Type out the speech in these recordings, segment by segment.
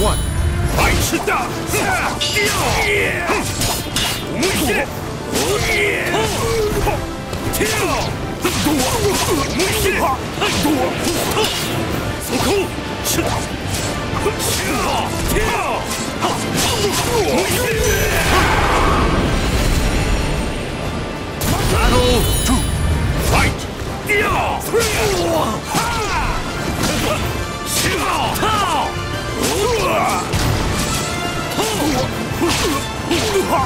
one. 愛知だ思始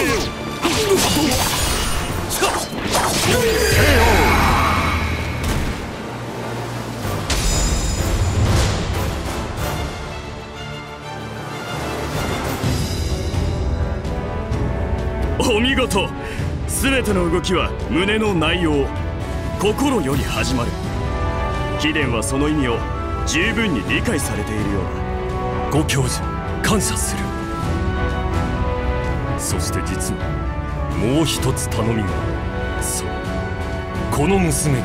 めようお見事。全ての動きは胸の内容心より始まる。貴殿はその意味を十分に理解されているようだ。ご教授感謝する。そして実はもう一つ頼みがそう。この娘に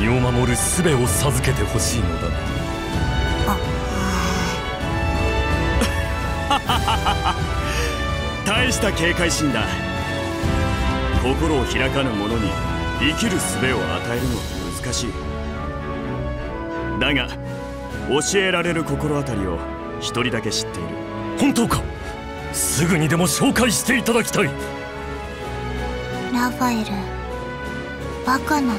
身を守る術を授けてほしいのだ。大した警戒心だ。心を開かぬ者に生きる術を与えるのは難しい。だが教えられる心当たりを一人だけ知っている。本当か？すぐにでも紹介していただきたい。ラファエルバカなの？